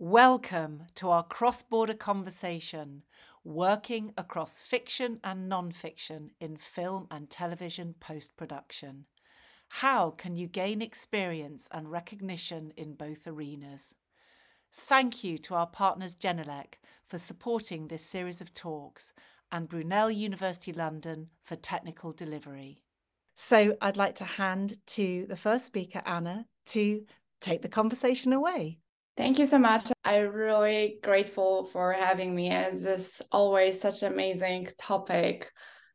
Welcome to our cross border conversation, working across fiction and non fiction in film and television post production. How can you gain experience and recognition in both arenas? Thank you to our partners Genelec for supporting this series of talks and Brunel University London for technical delivery. So I'd like to hand to the first speaker, Ana, to take the conversation away. Thank you so much. I'm really grateful for having me. And it's always such an amazing topic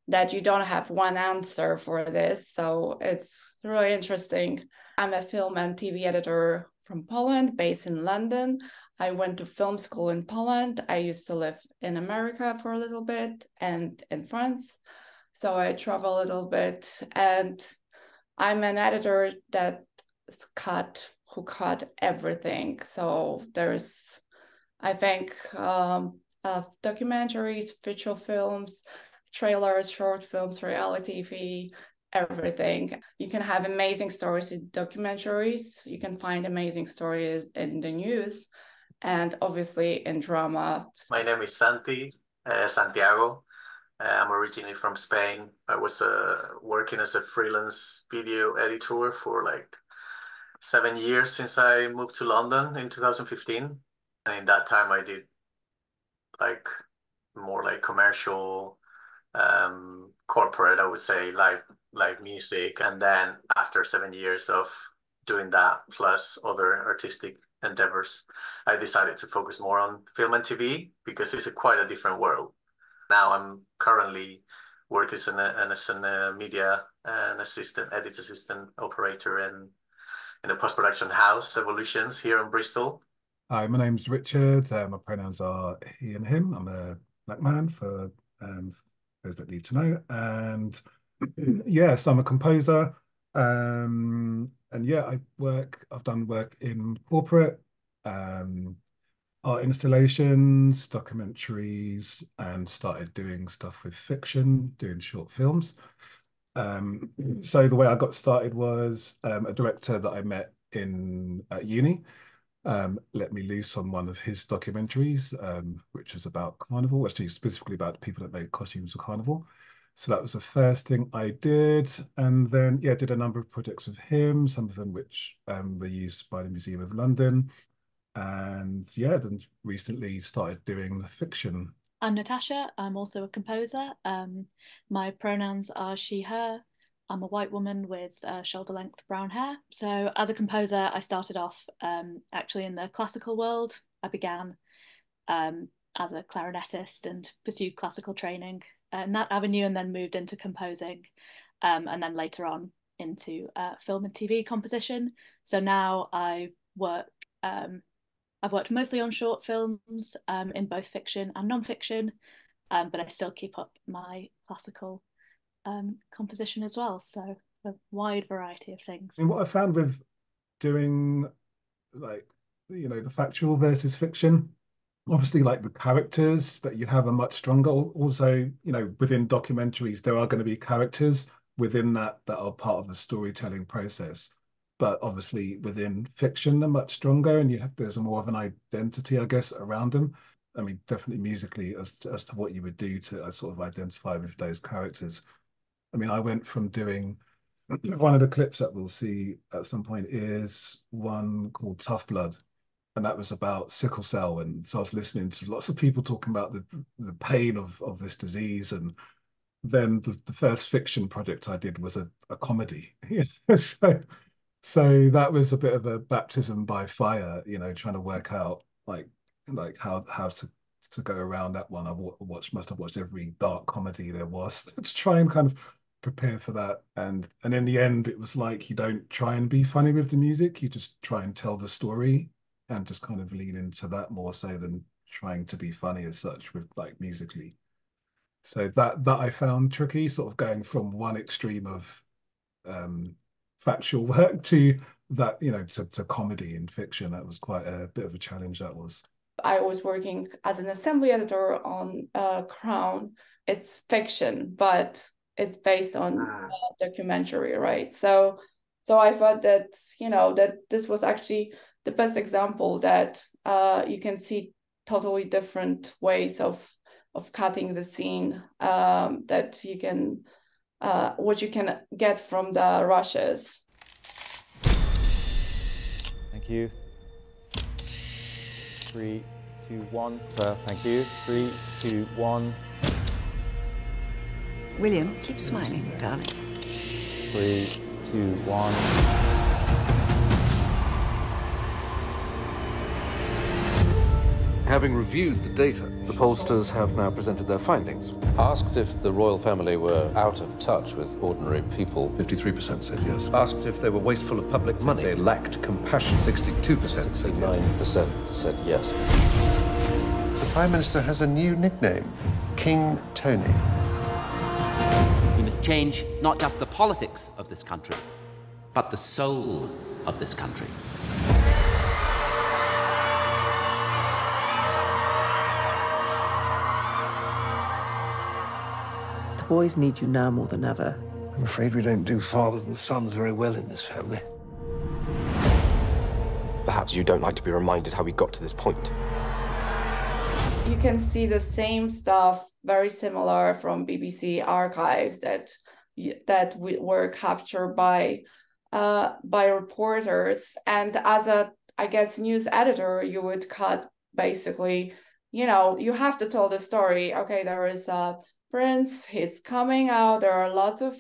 that you don't have one answer for this. So it's really interesting. I'm a film and TV editor from Poland, based in London. I went to film school in Poland. I used to live in America for a little bit and in France. So I travel a little bit. And I'm an editor that cut who cut everything. So there's, I think, um, uh, documentaries, feature films, trailers, short films, reality TV, everything. You can have amazing stories in documentaries. You can find amazing stories in the news, and obviously in drama. My name is Santi uh, Santiago. Uh, I'm originally from Spain. I was uh, working as a freelance video editor for like seven years since I moved to London in 2015. And in that time, I did like more like commercial, um, corporate, I would say, live live music. And then after seven years of doing that plus other artistic endeavors, I decided to focus more on film and TV because it's a quite a different world. Now I'm currently working as an, as a media and assistant, edit assistant operator and in a post-production house, Evolutions, here in Bristol. Hi, my name's Richard. Uh, my pronouns are he and him. I'm a black man for um, those that need to know. And yes, I'm a composer. Um, and yeah, I work, I've done work in corporate, um, art installations, documentaries, and started doing stuff with fiction, doing short films. Um, so the way I got started was um, a director that I met in at uni. Um, let me loose on one of his documentaries, um, which was about carnival, actually specifically about people that made costumes for carnival. So that was the first thing I did, and then yeah, did a number of projects with him, some of them which um, were used by the Museum of London, and yeah, then recently started doing the fiction I'm Natasha. I'm also a composer. Um, my pronouns are she, her. I'm a white woman with uh, shoulder length brown hair. So, as a composer, I started off um, actually in the classical world. I began um, as a clarinetist and pursued classical training in that avenue and then moved into composing um, and then later on into uh, film and TV composition. So now I work um, I've worked mostly on short films um, in both fiction and non-fiction, um, but I still keep up my classical um, composition as well. So a wide variety of things. And what I found with doing like you know the factual versus fiction, obviously like the characters that you have a much stronger. Also, you know within documentaries there are going to be characters within that that are part of the storytelling process but obviously within fiction they're much stronger and you have there's more of an identity i guess around them. I mean definitely musically as to, as to what you would do to uh, sort of identify with those characters. I mean i went from doing one of the clips that we'll see at some point is one called tough blood. And that was about sickle cell. And so i was listening to lots of people talking about the the pain of of this disease. And then the, the first fiction project i did was a, a comedy. So so that was a bit of a baptism by fire you know trying to work out like like how how to to go around that one. I watched must have watched every dark comedy there was to try and kind of prepare for that. And and in the end it was like you don't try and be funny with the music you just try and tell the story and just kind of lean into that more so than trying to be funny as such with like musically. So that that i found tricky sort of going from one extreme of um factual work to that you know to, to comedy and fiction. That was quite a bit of a challenge that was. I was working as an assembly editor on uh, crown. It's fiction but it's based on ah. documentary right? So so i thought that you know that this was actually the best example that uh, you can see totally different ways of of cutting the scene um, that you can uh, what you can get from the rushes. Thank you. Three, two, one. Sir, thank you. Three, two, one. William, keep smiling, darling. Three, two, one. Having reviewed the data, the pollsters have now presented their findings. Asked if the royal family were out of touch with ordinary people. 53% said yes. Asked if they were wasteful of public money. They lacked compassion. 62% said yes. 9% said yes. The Prime Minister has a new nickname King Tony. We must change not just the politics of this country, but the soul of this country. Boys need you now more than ever. I'm afraid we don't do fathers and sons very well in this family. Perhaps you don't like to be reminded how we got to this point. You can see the same stuff, very similar from BBC archives that that were captured by uh, by reporters. And as a, I guess, news editor, you would cut basically, you know, you have to tell the story. Okay, there is a prince, he's coming out. There are lots of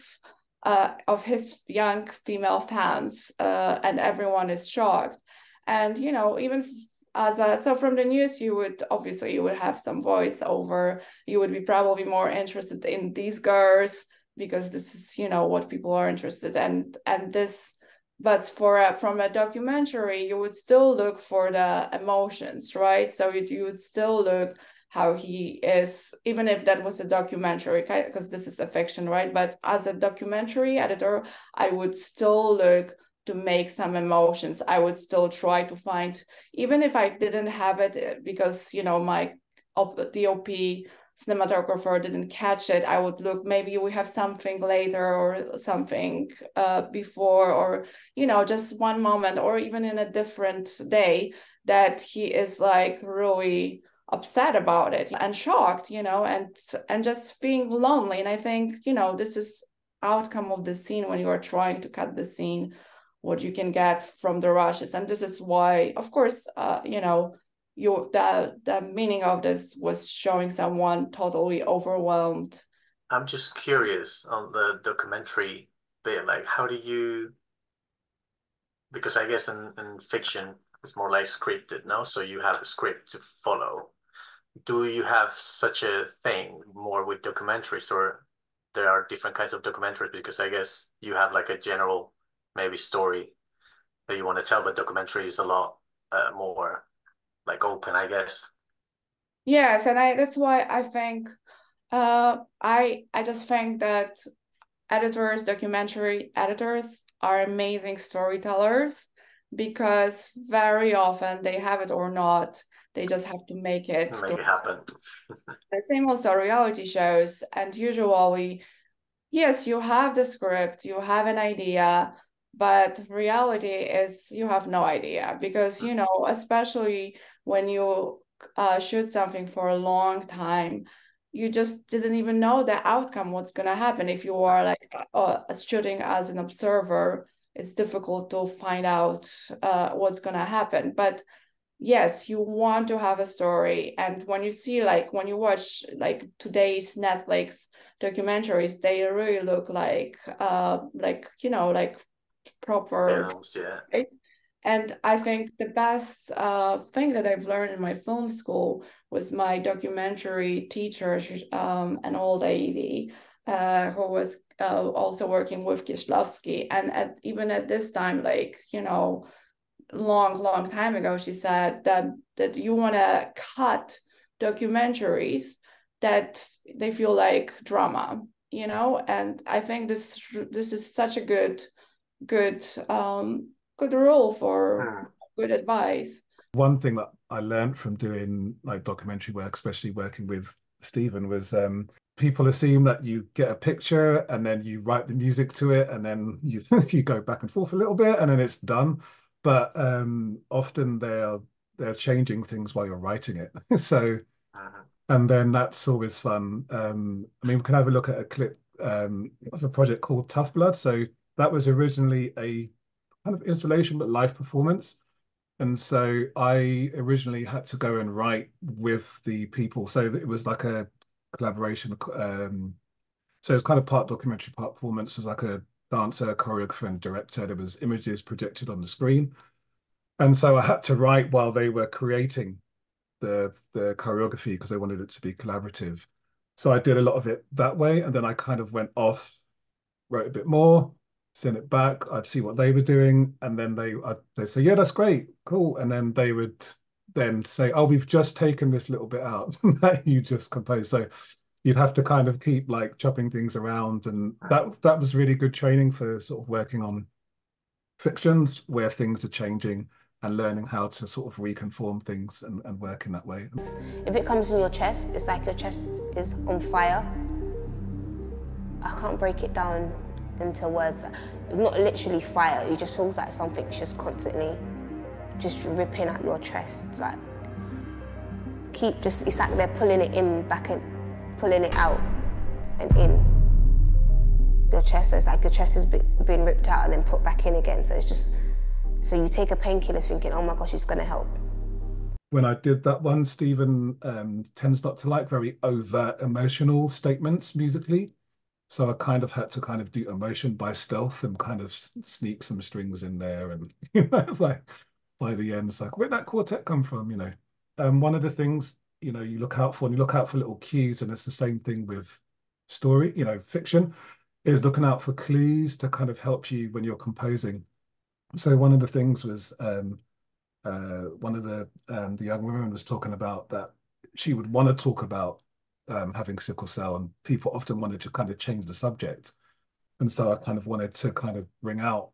uh, of his young female fans, uh, and everyone is shocked. And you know, even as a so from the news, you would obviously you would have some voiceover. You would be probably more interested in these girls because this is you know what people are interested in, and this but for a, from a documentary you would still look for the emotions right so you, you would still look how he is even if that was a documentary because this is a fiction right? But as a documentary editor i would still look to make some emotions. I would still try to find even if i didn't have it because you know my dop cinematographer didn't catch it i would look maybe we have something later or something uh, before or you know just one moment or even in a different day that he is like really upset about it and shocked you know and and just being lonely. And i think you know this is outcome of the scene when you are trying to cut the scene what you can get from the rushes. And this is why of course uh, you know you the the meaning of this was showing someone totally overwhelmed. I'm just curious on the documentary bit like how do you because i guess in, in fiction it's more like scripted no? So you have a script to follow do you have such a thing more with documentaries or there are different kinds of documentaries? Because i guess you have like a general maybe story that you want to tell but documentary is a lot uh, more like open i guess. Yes and i that's why i think uh i i just think that editors documentary editors are amazing storytellers because very often they have it or not they just have to make it. Make it happen the same also reality shows and usually yes you have the script you have an idea but reality is you have no idea because you know especially when you uh, shoot something for a long time you just didn't even know the outcome what's going to happen. If you are like uh, shooting as an observer it's difficult to find out uh, what's going to happen. But yes you want to have a story and when you see like when you watch like today's netflix documentaries they really look like uh like you know like proper yeah. right? and i think the best uh thing that i've learned in my film school was my documentary teacher um an old lady uh, who was uh, also working with Kieślowski. And at, even at this time, like, you know, long, long time ago, she said that that you want to cut documentaries that they feel like drama, you know. And I think this this is such a good, good, um, good rule for good advice. One thing that I learned from doing like documentary work, especially working with Stephen, was um, people assume that you get a picture and then you write the music to it and then you you go back and forth a little bit and then it's done but um, often they'll they're changing things while you're writing it. so, uh-huh. and then that's always fun. Um, I mean, we can have a look at a clip um, of a project called Tough Blood. So that was originally a kind of installation but live performance. And so I originally had to go and write with the people. So it was like a collaboration. Um, so it's kind of part documentary, part performance. As like a dancer, choreographer, and director. There was images projected on the screen. And so I had to write while they were creating the the choreography because they wanted it to be collaborative. So I did a lot of it that way, and then I kind of went off, wrote a bit more, sent it back. I'd see what they were doing, and then they I'd, they'd say, "Yeah, that's great, cool," and then they would then say, "Oh, we've just taken this little bit out that you just composed." So you'd have to kind of keep like chopping things around, and that that was really good training for sort of working on fictions where things are changing and learning how to sort of reconform things and, and work in that way. If it comes in your chest, it's like your chest is on fire. I can't break it down into words. Not literally fire, it just feels like something's just constantly just ripping at your chest. Like keep just it's like they're pulling it in back and pulling it out and in your chest. So it's like your chest has been ripped out and then put back in again. So it's just so you take a painkiller thinking, oh my gosh, it's going to help. When I did that one, Stephen um, tends not to like very overt emotional statements musically. So I kind of had to kind of do emotion by stealth and kind of sneak some strings in there. And, you know, it's like by the end, it's like, where'd that quartet come from? You know, um, one of the things, you know, you look out for and you look out for little cues. And it's the same thing with story, you know, fiction is looking out for clues to kind of help you when you're composing so one of the things was um, uh, one of the um, the young women was talking about that she would want to talk about um, having sickle cell, and people often wanted to kind of change the subject, and so I kind of wanted to kind of bring out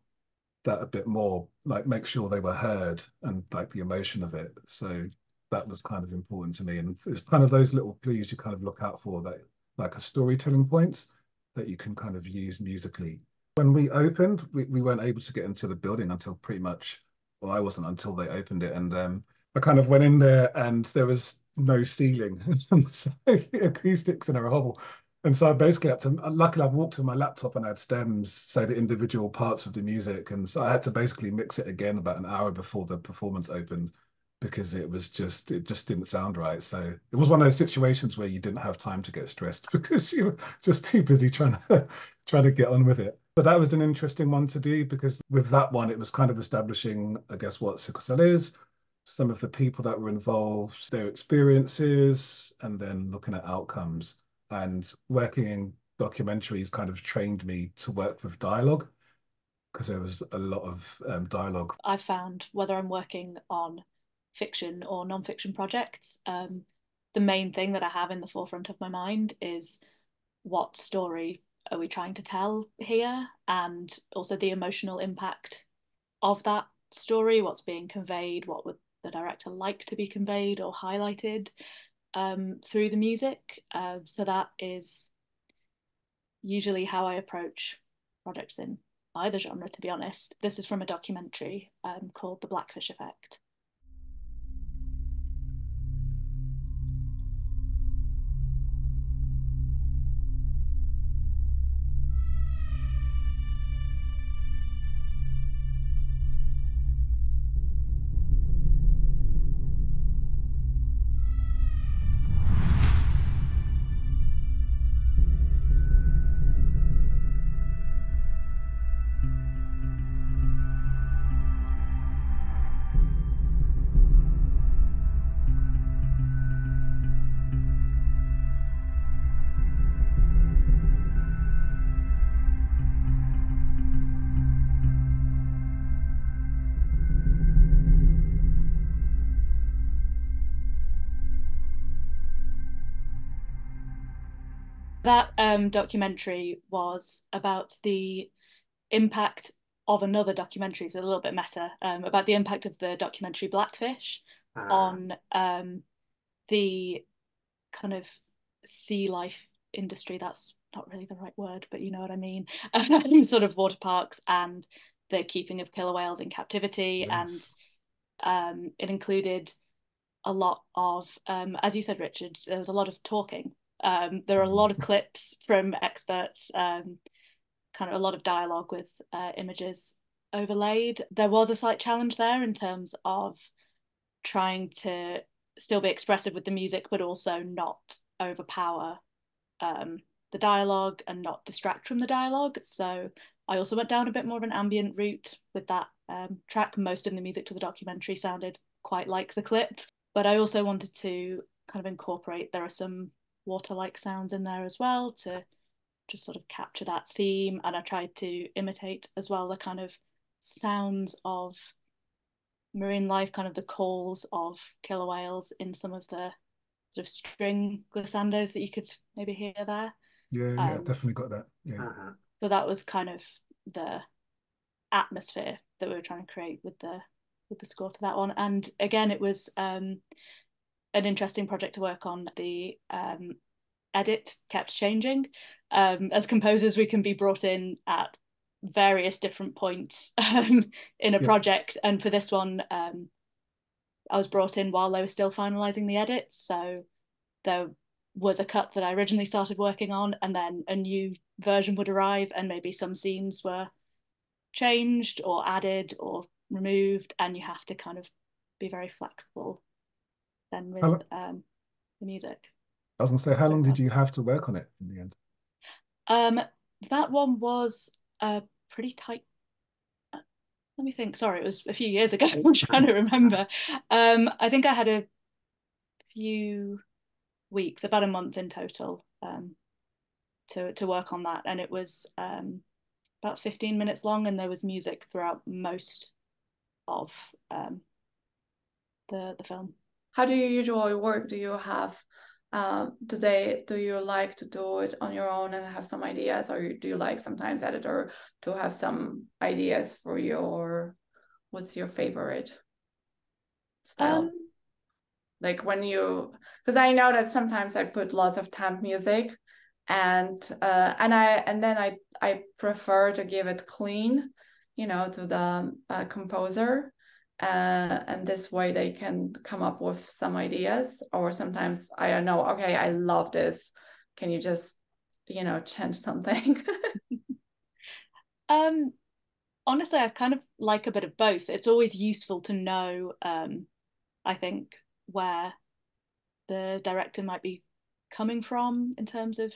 that a bit more, like make sure they were heard and like the emotion of it. So that was kind of important to me, and it's kind of those little clues you kind of look out for that, like a storytelling points that you can kind of use musically when we opened, we, we weren't able to get into the building until pretty much, well, I wasn't until they opened it. And um, I kind of went in there and there was no ceiling. so the acoustics in are horrible. And so I basically had to, luckily I walked to my laptop and I had stems, say the individual parts of the music. And so I had to basically mix it again about an hour before the performance opened because it was just it just didn't sound right. So it was one of those situations where you didn't have time to get stressed because you were just too busy trying to trying to get on with it. But that was an interesting one to do because with that one it was kind of establishing, I guess, what sickle cell is, some of the people that were involved, their experiences, and then looking at outcomes. And working in documentaries kind of trained me to work with dialogue because there was a lot of um, dialogue. I found whether I'm working on fiction or non-fiction projects um, the main thing that i have in the forefront of my mind is what story are we trying to tell here? And also the emotional impact of that story what's being conveyed what would the director like to be conveyed or highlighted um, through the music. Uh, so that is usually how i approach projects in either genre to be honest. This is from a documentary um, called the blackfish effect that um, documentary was about the impact of another documentary, it's a little bit meta, um, about the impact of the documentary Blackfish uh. on um, the kind of sea life industry. That's not really the right word, but you know what I mean. sort of water parks and the keeping of killer whales in captivity yes. um, it included a lot of, um, as you said, Richard, there was a lot of talking. Um, there are a lot of clips from experts, um, kind of a lot of dialogue with uh, images overlaid. There was a slight challenge there in terms of trying to still be expressive with the music, but also not overpower um, the dialogue and not distract from the dialogue. So I also went down a bit more of an ambient route with that um, track. Most of the music to the documentary sounded quite like the clip, but I also wanted to kind of incorporate. There are some water-like sounds in there as well to just sort of capture that theme, and I tried to imitate as well the kind of sounds of marine life, kind of the calls of killer whales in some of the sort of string glissandos that you could maybe hear there. Yeah, yeah, um, definitely got that. Yeah. Uh-huh. So that was kind of the atmosphere that we were trying to create with the with the score to that one. And again, it was um, an interesting project to work on. The um, edit kept changing. Um, as composers, we can be brought in at various different points um, in a yeah. project. And for this one, um, I was brought in while they were still finalizing the edit. So there was a cut that I originally started working on, and then a new version would arrive, and maybe some scenes were changed or added or removed, and you have to kind of be very flexible then with um, the music. I was gonna say, how long did you have to work on it in the end? Um, that one was a pretty tight. Let me think. Sorry, it was a few years ago. I'm trying to remember. Um, I think I had a few weeks, about a month in total, um, to to work on that, and it was um, about 15 minutes long, and there was music throughout most of um, the the film. How do you usually work? Do you have um, today? Do you like to do it on your own and have some ideas, or do you like sometimes editor to have some ideas for your? what's your favorite style? Um, like when you, because I know that sometimes I put lots of temp music and uh, and I and then I I prefer to give it clean, you know, to the uh, composer, uh, and this way they can come up with some ideas. Or sometimes I don't know. Okay, I love this. Can you just you know change something? um, honestly, I kind of like a bit of both. It's always useful to know. Um, I think where the director might be coming from in terms of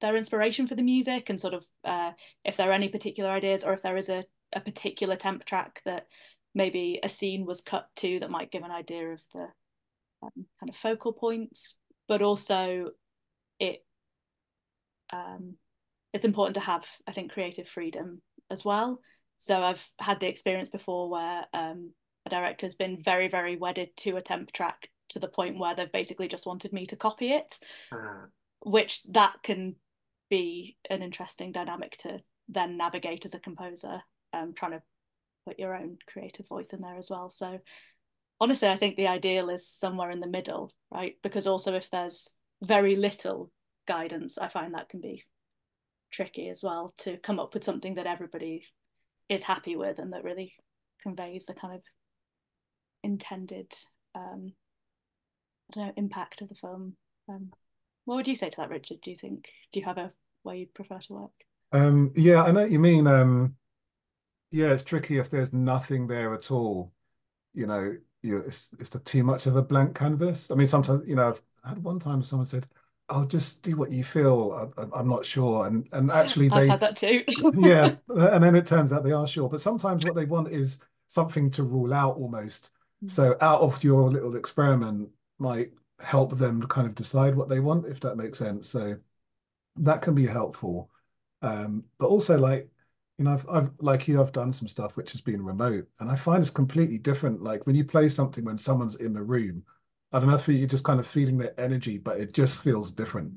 their inspiration for the music and sort of uh, if there are any particular ideas or if there is a, a particular temp track that maybe a scene was cut to that might give an idea of the um, kind of focal points but also it um, it's important to have i think creative freedom as well so i've had the experience before where um, a director has been very very wedded to a temp track to the point where they've basically just wanted me to copy it uh. which that can be an interesting dynamic to then navigate as a composer um, trying to put your own creative voice in there as well so honestly i think the ideal is somewhere in the middle right because also if there's very little guidance i find that can be tricky as well to come up with something that everybody is happy with and that really conveys the kind of intended um, I don't know impact of the film. Um, what would you say to that, Richard? Do you think do you have a way you'd prefer to work? Um, yeah, I know what you mean. Um, yeah, it's tricky if there's nothing there at all. You know, you it's it's too much of a blank canvas. I mean, sometimes you know, I've had one time someone said, "I'll just do what you feel." I, am not sure, and and actually they I've had that too. yeah, and then it turns out they are sure. But sometimes what they want is something to rule out almost. Mm. So out of your little experiment, might help them kind of decide what they want, if that makes sense. So that can be helpful. Um, but also like, you know, I've, I've like you, I've done some stuff which has been remote, and I find it's completely different. Like when you play something when someone's in the room, I don't know if you're just kind of feeling their energy, but it just feels different.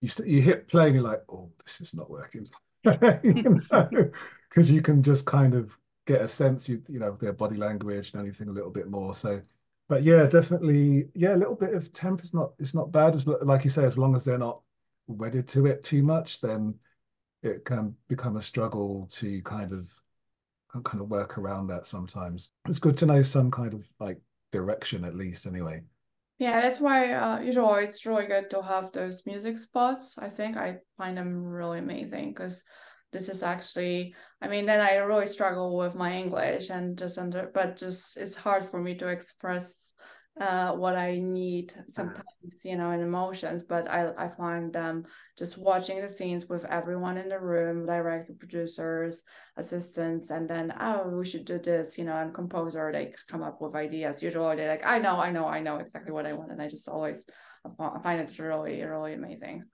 You st- you hit play and you're like, oh, this is not working, you know, because you can just kind of get a sense, you you know, their body language and anything a little bit more. So but yeah, definitely, yeah, a little bit of temp is not it's not bad as like you say, as long as they're not wedded to it too much, then it can become a struggle to kind of kind of work around that sometimes. It's good to know some kind of like direction at least, anyway. Yeah, that's why uh, it's really good to have those music spots. I think I find them really amazing because this is actually i mean then i really struggle with my english and just under but just it's hard for me to express uh, what I need sometimes, you know, in emotions. But I I find them just watching the scenes with everyone in the room, director, producers, assistants, and then oh we should do this, you know, and composer they come up with ideas. Usually they're like I know, I know, I know exactly what I want, and I just always I find it really really amazing.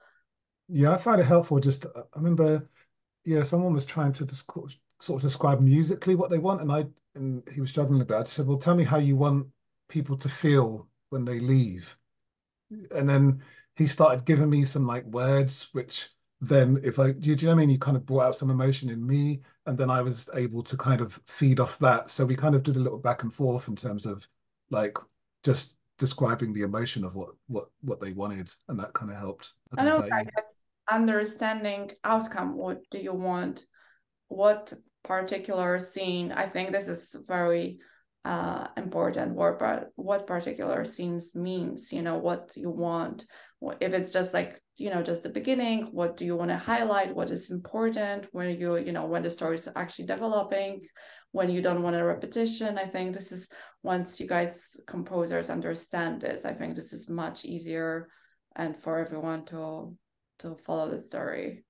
Yeah, I find it helpful. Just I remember yeah, someone was trying to sort of describe musically what they want, and I and he was struggling a bit. I said, "Well, tell me how you want people to feel when they leave," and then he started giving me some like words, which then if I do you, do you know what I mean? You kind of brought out some emotion in me, and then I was able to kind of feed off that. So we kind of did a little back and forth in terms of like just describing the emotion of what what what they wanted, and that kind of helped. I, know, I guess understanding outcome what do you want what particular scene i think this is very uh, important what what particular scenes means you know what you want? If it's just like you know just the beginning what do you want to highlight? What is important? When you you know when the story is actually developing when you don't want a repetition i think this is once you guys composers understand this i think this is much easier and for everyone to to follow the story.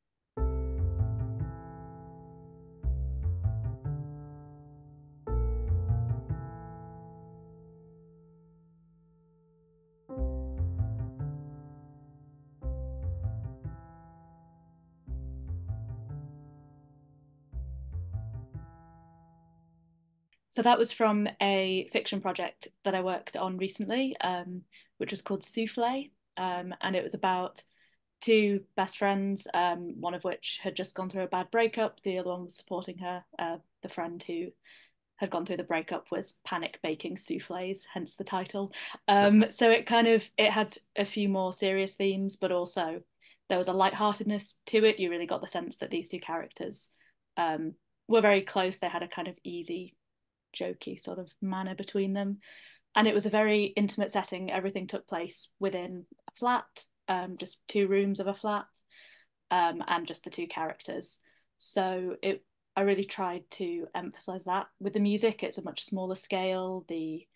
So that was from a fiction project that I worked on recently, um, which was called Souffle. Um, and it was about two best friends, um, one of which had just gone through a bad breakup. The other one was supporting her. Uh, the friend who had gone through the breakup was panic baking souffles, hence the title. Um, so it kind of it had a few more serious themes, but also there was a lightheartedness to it. You really got the sense that these two characters um, were very close. They had a kind of easy, jokey sort of manner between them. And it was a very intimate setting. Everything took place within a flat um, just two rooms of a flat, um, and just the two characters. So it, I really tried to emphasize that with the music. It's a much smaller scale. The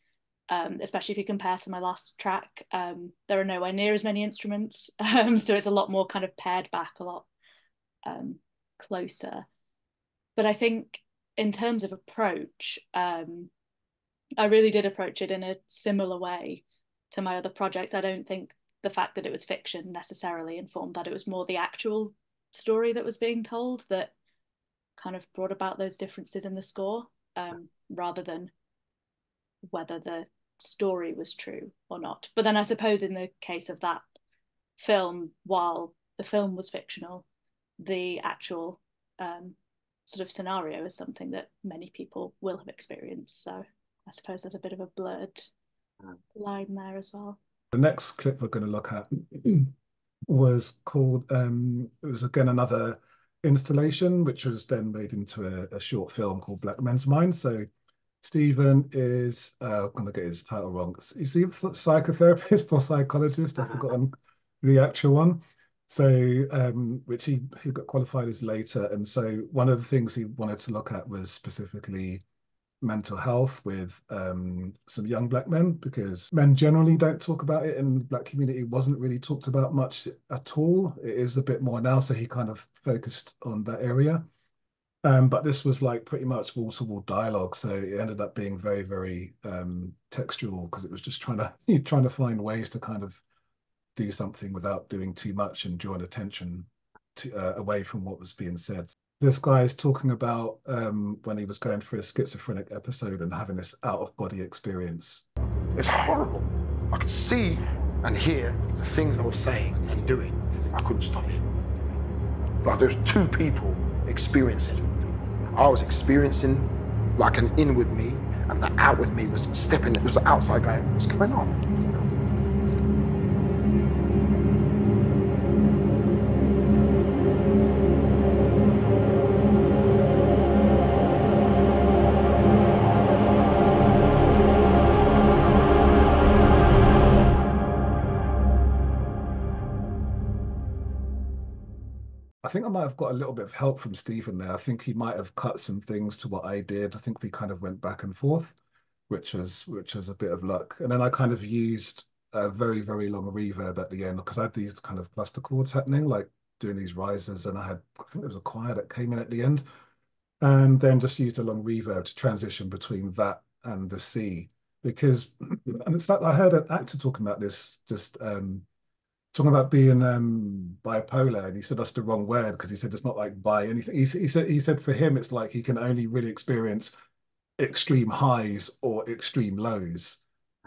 um, especially if you compare to my last track, um, there are nowhere near as many instruments, um, so it's a lot more kind of pared back, a lot um, closer. But I think in terms of approach, um, I really did approach it in a similar way to my other projects. I don't think the fact that it was fiction necessarily informed that it was more the actual story that was being told that kind of brought about those differences in the score um, rather than whether the story was true or not. But then I suppose in the case of that film, while the film was fictional, the actual um, sort of scenario is something that many people will have experienced. So I suppose there's a bit of a blurred mm. line there as well. The next clip we're going to look at was called, um, it was again another installation, which was then made into a, a short film called Black Men's Mind. So Stephen is, uh, I'm going to get his title wrong. Is he a psychotherapist or psychologist? I've forgotten the actual one. So, um, which he, he got qualified as later. And so one of the things he wanted to look at was specifically mental health with um, some young black men because men generally don't talk about it and black community wasn't really talked about much at all. It is a bit more now, so he kind of focused on that area. Um, but this was like pretty much wall to wall dialogue, so it ended up being very, very um, textual because it was just trying to trying to find ways to kind of do something without doing too much and drawing attention to, uh, away from what was being said this guy is talking about um, when he was going through a schizophrenic episode and having this out of body experience. It's horrible. I could see and hear the things I was saying and doing. I couldn't stop it. Like there's two people experiencing. I was experiencing like an inward me, and the outward me was stepping. It was the outside guy. What's going on? Think I might have got a little bit of help from Stephen there. I think he might have cut some things to what I did. I think we kind of went back and forth, which was which was a bit of luck. And then I kind of used a very very long reverb at the end because I had these kind of cluster chords happening, like doing these rises, and I had I think there was a choir that came in at the end, and then just used a long reverb to transition between that and the sea because, and in fact, I heard an actor talking about this just. Um, talking about being um, bipolar, and he said that's the wrong word because he said it's not like bi anything. He, he said he said for him it's like he can only really experience extreme highs or extreme lows,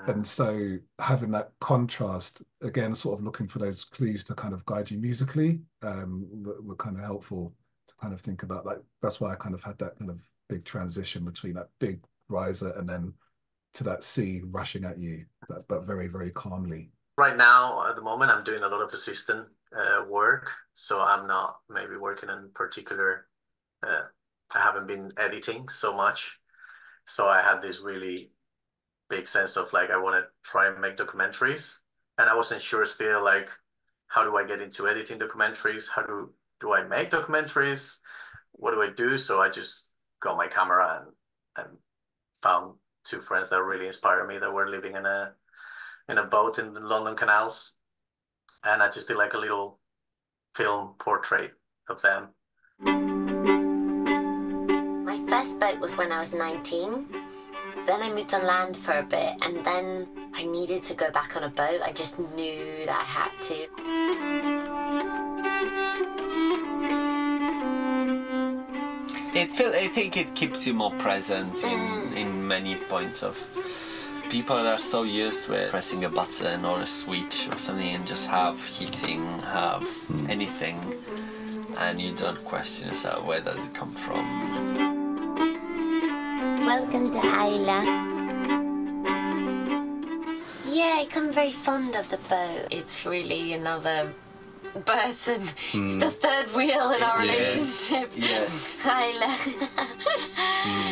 and so having that contrast again, sort of looking for those clues to kind of guide you musically, um, were, were kind of helpful to kind of think about. Like that's why I kind of had that kind of big transition between that big riser and then to that sea rushing at you, but, but very very calmly right now at the moment i'm doing a lot of assistant uh, work so i'm not maybe working in particular uh, i haven't been editing so much. So i had this really big sense of like i want to try and make documentaries and i wasn't sure still like how do i get into editing documentaries? How do do i make documentaries? What do i do? So i just got my camera and and found two friends that really inspired me that were living in a in a boat in the London canals, and I just did like a little film portrait of them. My first boat was when I was 19. Then I moved on land for a bit, and then I needed to go back on a boat. I just knew that I had to. It feel, I think it keeps you more present in, mm. in many points of people are so used with pressing a button or a switch or something and just have heating, have mm. anything, and you don't question yourself where does it come from. Welcome to Isla. Yeah, I come very fond of the boat. It's really another person. Mm. It's the third wheel in our yes. relationship. Yes. Kyla. mm.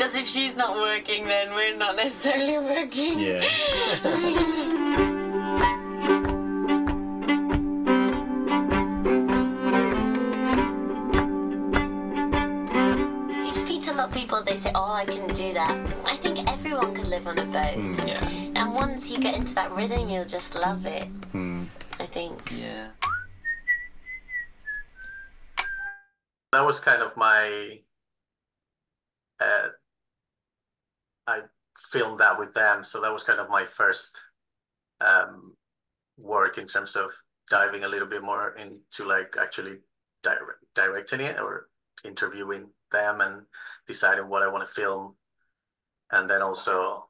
Because if she's not working, then we're not necessarily working. Yeah. You speak to a lot of people they say, "Oh, I can do that." I think everyone could live on a boat. Mm, yeah. And once you get into that rhythm, you'll just love it. Mm. I think. Yeah. That was kind of my. Uh, I filmed that with them, so that was kind of my first um, work in terms of diving a little bit more into like actually di- directing it or interviewing them and deciding what I want to film, and then also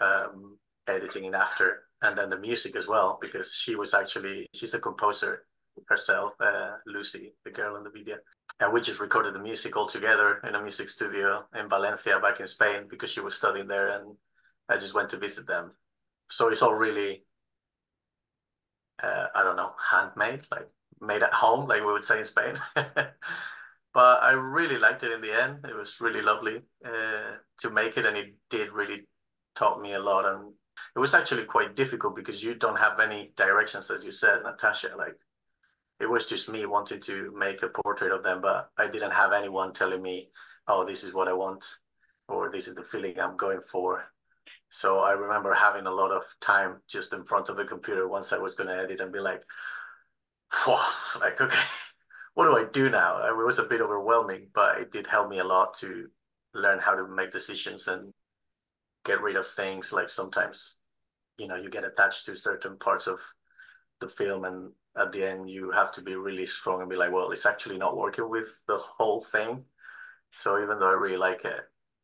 um, editing it after, and then the music as well because she was actually she's a composer herself, uh, Lucy, the girl in the video, and we just recorded the music all together in a music studio in Valencia back in Spain because she was studying there and I just went to visit them. So it's all really, uh, I don't know, handmade, like made at home, like we would say in Spain. but I really liked it in the end. It was really lovely uh, to make it and it did really taught me a lot. And it was actually quite difficult because you don't have any directions, as you said, Natasha. Like it was just me wanting to make a portrait of them, but I didn't have anyone telling me, oh, this is what I want, or this is the feeling I'm going for. So I remember having a lot of time just in front of a computer once I was going to edit and be like, like, okay, what do I do now? It was a bit overwhelming, but it did help me a lot to learn how to make decisions and get rid of things. Like sometimes, you know, you get attached to certain parts of the film and at the end you have to be really strong and be like well it's actually not working with the whole thing. So even though i really like it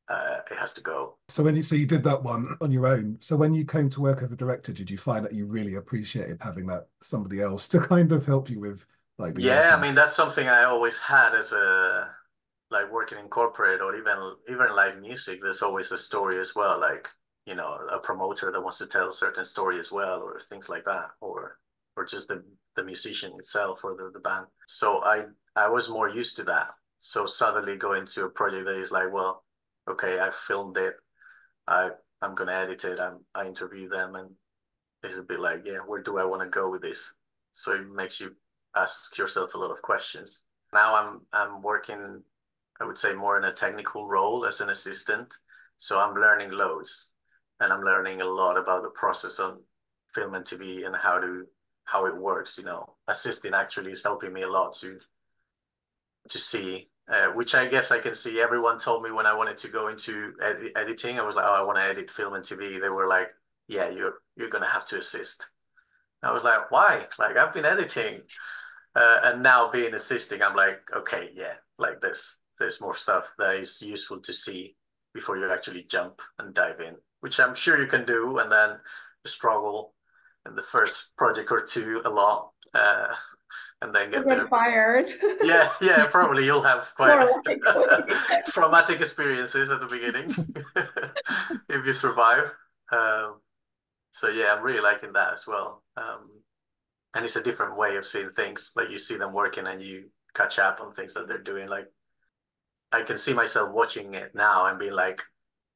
uh, it has to go. So when you so you did that one on your own. So when you came to work as a director did you find that you really appreciated having that somebody else to kind of help you with like yeah i mean that's something i always had as a like working in corporate or even even like music there's always a story as well like you know a promoter that wants to tell a certain story as well or things like that or or just the the musician itself or the, the band. So I I was more used to that. So suddenly going to a project that is like, well, okay, I filmed it, I I'm gonna edit it, I'm I interview them, and it's a bit like, yeah, where do I want to go with this? So it makes you ask yourself a lot of questions. Now I'm I'm working, I would say, more in a technical role as an assistant. So I'm learning loads, and I'm learning a lot about the process of film and TV and how to how it works. You know, assisting actually is helping me a lot to to see uh, which I guess I can see. Everyone told me when I wanted to go into ed editing, I was like, oh, I want to edit film and TV. They were like, yeah, you're you're gonna have to assist. I was like, why? Like I've been editing, uh, and now being assisting, I'm like, okay, yeah, like there's there's more stuff that is useful to see before you actually jump and dive in, which I'm sure you can do, and then struggle in the first project or two a lot. Uh, and then get, get fired. yeah, yeah, probably you'll have quite traumatic experiences at the beginning if you survive. Um, so yeah, I'm really liking that as well. Um, and it's a different way of seeing things. Like you see them working and you catch up on things that they're doing. Like I can see myself watching it now and being like,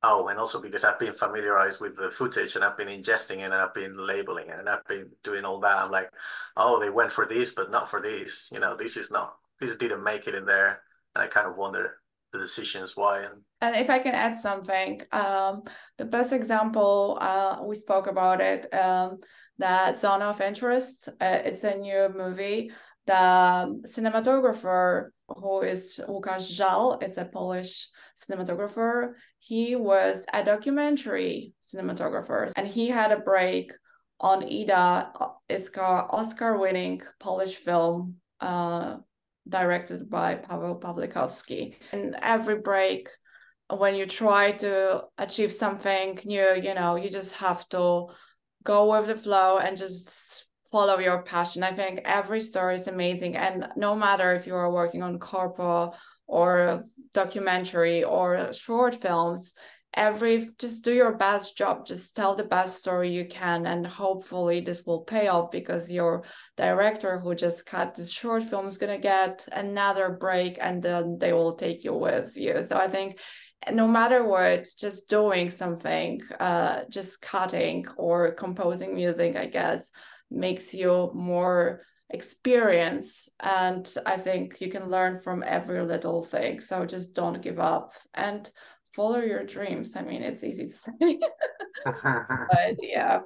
oh, and also because I've been familiarized with the footage and I've been ingesting it and I've been labeling it and I've been doing all that. I'm like, oh, they went for this, but not for this. You know, this is not, this didn't make it in there. And I kind of wonder the decisions why. And, and if I can add something, um, the best example, uh, we spoke about it, um, that Zone of Interest, uh, it's a new movie. The cinematographer who is Łukasz Żal, it's a Polish cinematographer. He was a documentary cinematographer and he had a break on Ida, it's Oscar-winning Polish film uh, directed by Paweł Pawlikowski. And every break, when you try to achieve something new, you know, you just have to go with the flow and just follow your passion. I think every story is amazing. And no matter if you are working on corpo or documentary or short films, every just do your best job just tell the best story you can and hopefully this will pay off because your director who just cut this short film is going to get another break and then they will take you with you so i think no matter what just doing something uh just cutting or composing music i guess makes you more experience and i think you can learn from every little thing so just don't give up and follow your dreams. I mean it's easy to say. But yeah.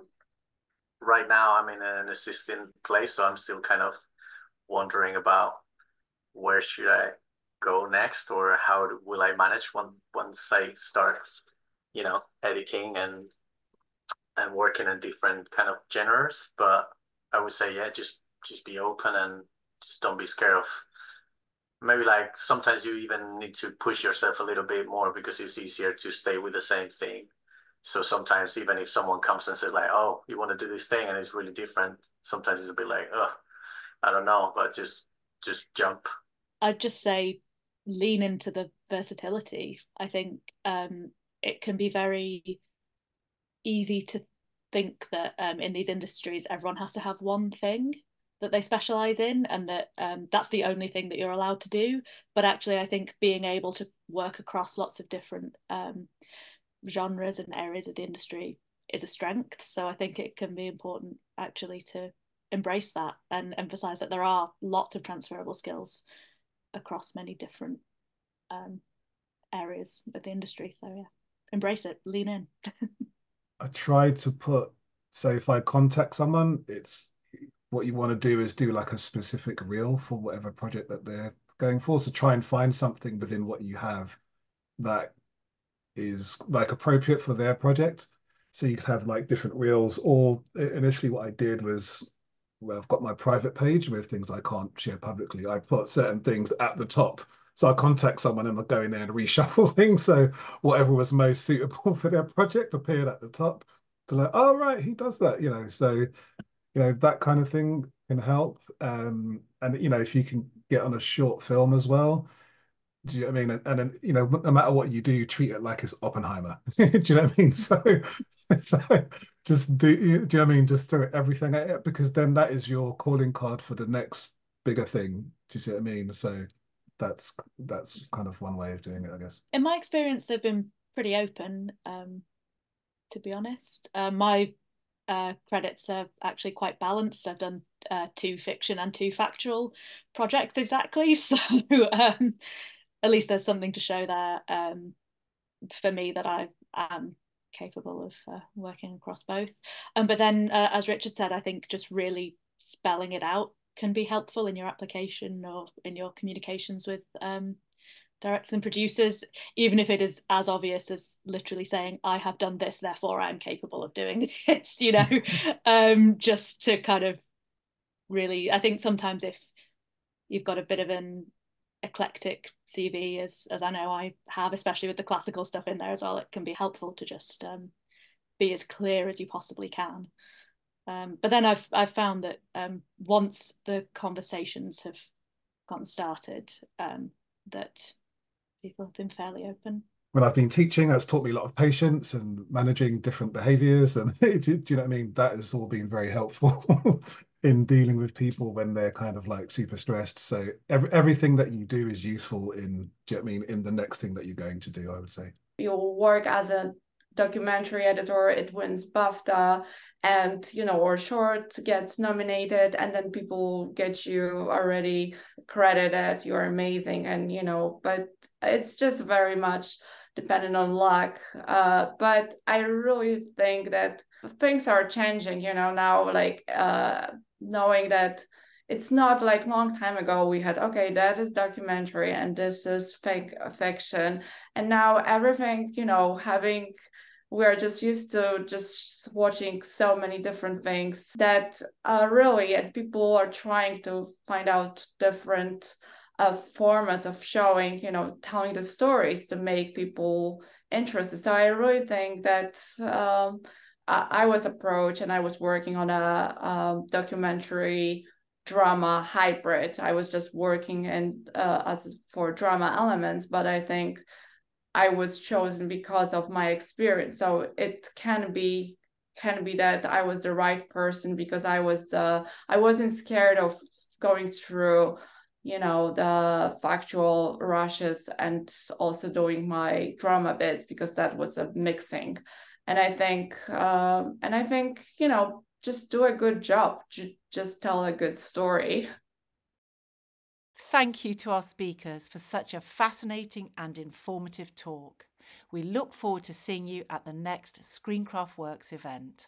Right now i'm in an assistant place so i'm still kind of wondering about where should i go next or how will i manage when, once i start you know editing and and working in different kind of genres. But I would say, yeah, just just be open and just don't be scared of. Maybe like sometimes you even need to push yourself a little bit more because it's easier to stay with the same thing. So sometimes even if someone comes and says like, "Oh, you want to do this thing," and it's really different, sometimes it's a bit like, "Oh, I don't know," but just just jump. I'd just say lean into the versatility. I think um, it can be very easy to think that um, in these industries everyone has to have one thing that they specialize in and that um, that's the only thing that you're allowed to do. But actually i think being able to work across lots of different um, genres and areas of the industry is a strength. So i think it can be important actually to embrace that and emphasize that there are lots of transferable skills across many different um, areas of the industry. So yeah embrace it lean in I try to put say, if I contact someone, it's what you want to do is do like a specific reel for whatever project that they're going for. So try and find something within what you have that is like appropriate for their project. So you could have like different reels, or initially what I did was well, I've got my private page with things I can't share publicly. I put certain things at the top so I contact someone and I go in there and reshuffle things. So whatever was most suitable for their project appeared at the top. To like, oh right, he does that, you know. So, you know, that kind of thing can help. Um, and you know, if you can get on a short film as well, do you know what I mean? And, and you know, no matter what you do, treat it like it's Oppenheimer. do you know what I mean? So, so just do, do you know what I mean? Just throw everything at it because then that is your calling card for the next bigger thing. Do you see what I mean? So that's that's kind of one way of doing it, I guess. In my experience, they've been pretty open. Um, to be honest, uh, my uh, credits are actually quite balanced. I've done uh, two fiction and two factual projects exactly. So um, at least there's something to show there um, for me that I am capable of uh, working across both. Um, but then, uh, as Richard said, I think just really spelling it out can be helpful in your application or in your communications with um, directors and producers, even if it is as obvious as literally saying, I have done this, therefore I'm capable of doing this, you know, um, just to kind of really, I think sometimes if you've got a bit of an eclectic CV, as, as I know I have, especially with the classical stuff in there as well, it can be helpful to just um, be as clear as you possibly can. Um, but then I've I've found that um, once the conversations have gotten started, um, that people have been fairly open. When I've been teaching, that's taught me a lot of patience and managing different behaviors. And do, do, you know what I mean? That has all been very helpful in dealing with people when they're kind of like super stressed. So every, everything that you do is useful in, do you know what I mean, in the next thing that you're going to do, I would say. Your work as a documentary editor, it wins BAFTA and you know or short gets nominated and then people get you already credited you're amazing and you know but it's just very much dependent on luck. Uh, but i really think that things are changing you know now like uh, knowing that it's not like long time ago we had okay that is documentary and this is fake fiction and now everything you know having we're just used to just watching so many different things that uh, really and people are trying to find out different uh, formats of showing you know telling the stories to make people interested. So i really think that um, I, I, was approached and i was working on a um, documentary drama hybrid. I was just working and uh, as for drama elements but i think I was chosen because of my experience. So it can be can be that I was the right person because I was the I wasn't scared of going through you know the factual rushes and also doing my drama bits because that was a mixing. And i think um, and i think you know just do a good job. Just tell a good story Thank you to our speakers for such a fascinating and informative talk. We look forward to seeing you at the next Screencraft Works event.